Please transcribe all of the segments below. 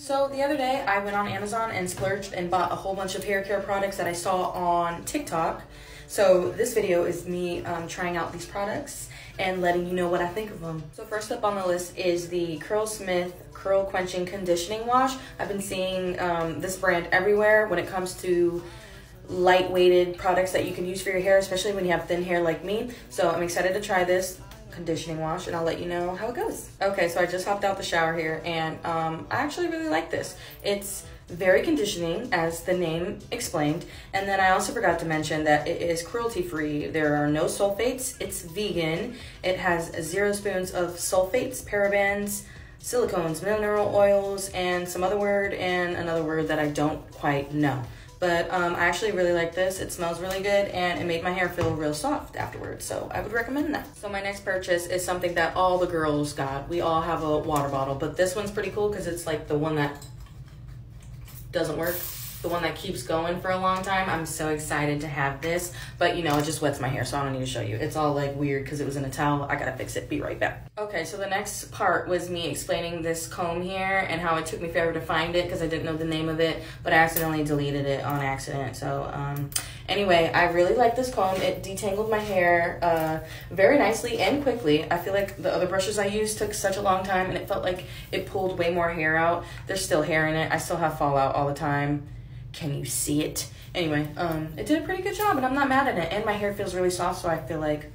So the other day I went on Amazon and splurged and bought a whole bunch of hair care products that I saw on TikTok. So this video is me um, trying out these products and letting you know what I think of them. So first up on the list is the Curlsmith Curl Quenching Conditioning Wash. I've been seeing um, this brand everywhere when it comes to lightweighted products that you can use for your hair, especially when you have thin hair like me. So I'm excited to try this conditioning wash and I'll let you know how it goes. Okay, so I just hopped out the shower here and um, I actually really like this. It's very conditioning as the name explained and then I also forgot to mention that it is cruelty free. There are no sulfates, it's vegan, it has zero spoons of sulfates, parabens, silicones, mineral oils, and some other word and another word that I don't quite know. But um, I actually really like this. It smells really good and it made my hair feel real soft afterwards. So I would recommend that. So my next purchase is something that all the girls got. We all have a water bottle, but this one's pretty cool because it's like the one that doesn't work the one that keeps going for a long time. I'm so excited to have this, but you know, it just wets my hair, so I don't need to show you. It's all like weird because it was in a towel. I gotta fix it, be right back. Okay, so the next part was me explaining this comb here and how it took me forever to find it because I didn't know the name of it, but I accidentally deleted it on accident. So, um, anyway, I really like this comb. It detangled my hair uh, very nicely and quickly. I feel like the other brushes I used took such a long time and it felt like it pulled way more hair out. There's still hair in it. I still have fallout all the time. Can you see it? Anyway, um, it did a pretty good job, and I'm not mad at it. And my hair feels really soft, so I feel like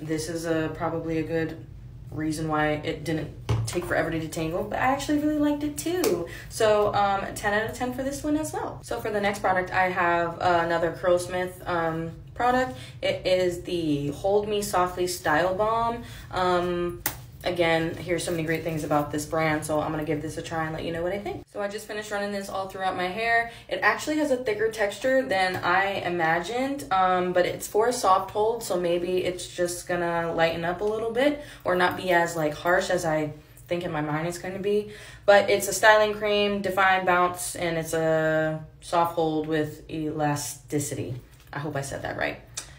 this is a probably a good reason why it didn't take forever to detangle, but I actually really liked it too. So um, 10 out of 10 for this one as well. So for the next product, I have uh, another Curlsmith um, product. It is the Hold Me Softly Style Balm. Um, again, here's so many great things about this brand, so I'm gonna give this a try and let you know what I think. So I just finished running this all throughout my hair. It actually has a thicker texture than I imagined, um, but it's for a soft hold, so maybe it's just gonna lighten up a little bit or not be as like harsh as I think in my mind it's going to be. But it's a styling cream, define bounce, and it's a soft hold with elasticity. I hope I said that right.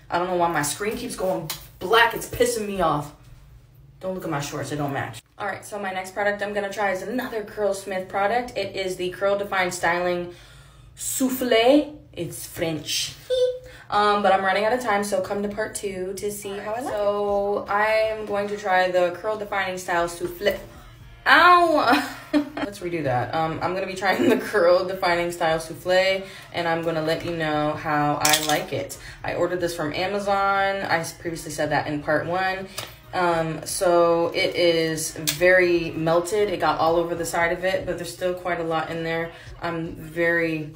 I don't know why my screen keeps going black. It's pissing me off. Don't look at my shorts, they don't match. All right, so my next product I'm gonna try is another Curlsmith product. It is the Curl Define Styling Souffle. It's French. um, but I'm running out of time, so come to part two to see how I like So I'm going to try the Curl Defining Style Souffle. Ow! Let's redo that. Um, I'm gonna be trying the Curl Defining Style Souffle, and I'm gonna let you know how I like it. I ordered this from Amazon. I previously said that in part one um, so it is very melted. It got all over the side of it, but there's still quite a lot in there. I'm very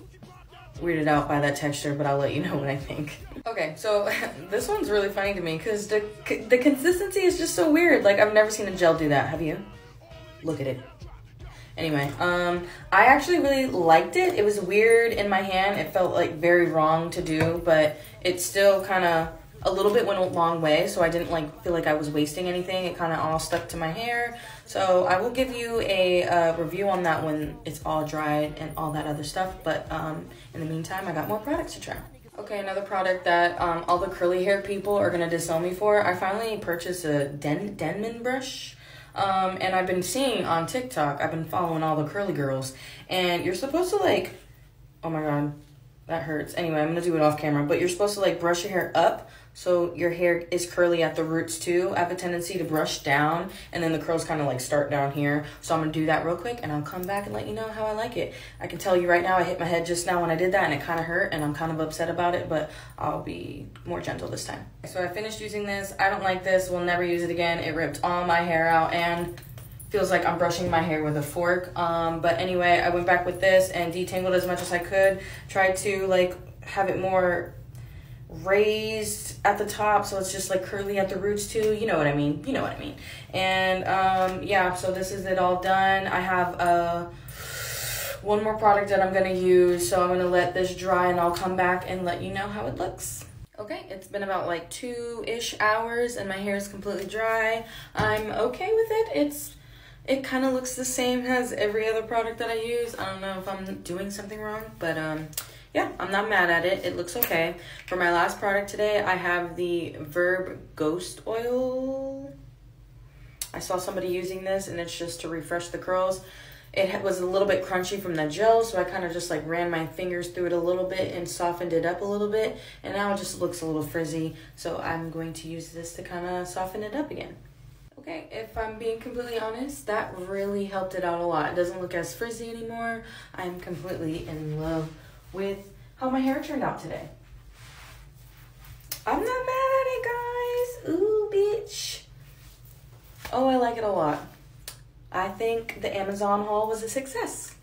weirded out by that texture, but I'll let you know what I think. Okay, so this one's really funny to me because the, the consistency is just so weird. Like, I've never seen a gel do that. Have you? Look at it. Anyway, um, I actually really liked it. It was weird in my hand. It felt like very wrong to do, but it still kind of a little bit went a long way, so I didn't like feel like I was wasting anything. It kind of all stuck to my hair. So I will give you a uh, review on that when it's all dried and all that other stuff. But um, in the meantime, I got more products to try. Okay, another product that um, all the curly hair people are gonna disown me for. I finally purchased a Den Denman brush. Um, and I've been seeing on TikTok, I've been following all the curly girls, and you're supposed to like, oh my god, that hurts. Anyway, I'm gonna do it off camera, but you're supposed to like brush your hair up so your hair is curly at the roots too. I have a tendency to brush down and then the curls kind of like start down here. So I'm gonna do that real quick and I'll come back and let you know how I like it. I can tell you right now, I hit my head just now when I did that and it kind of hurt and I'm kind of upset about it, but I'll be more gentle this time. So I finished using this. I don't like this, we'll never use it again. It ripped all my hair out and feels like I'm brushing my hair with a fork. Um, but anyway, I went back with this and detangled as much as I could. Tried to like have it more raised at the top so it's just like curly at the roots too. You know what i mean. You know what i mean. And um yeah so this is it all done. I have uh one more product that i'm gonna use so i'm gonna let this dry and i'll come back and let you know how it looks. Okay it's been about like two-ish hours and my hair is completely dry. I'm okay with it. It's it kind of looks the same as every other product that i use i don't know if i'm doing something wrong but um yeah, I'm not mad at it. It looks okay. For my last product today, I have the Verb Ghost Oil. I saw somebody using this and it's just to refresh the curls. it was a little bit crunchy from the gel, so I kind of just like ran my fingers through it a little bit and softened it up a little bit. And now it just looks a little frizzy, so I'm going to use this to kind of soften it up again. Okay, if I'm being completely honest, that really helped it out a lot. It doesn't look as frizzy anymore. I'm completely in love with how my hair turned out today. I'm not mad at it, guys. Ooh, bitch. Oh, I like it a lot. I think the Amazon haul was a success.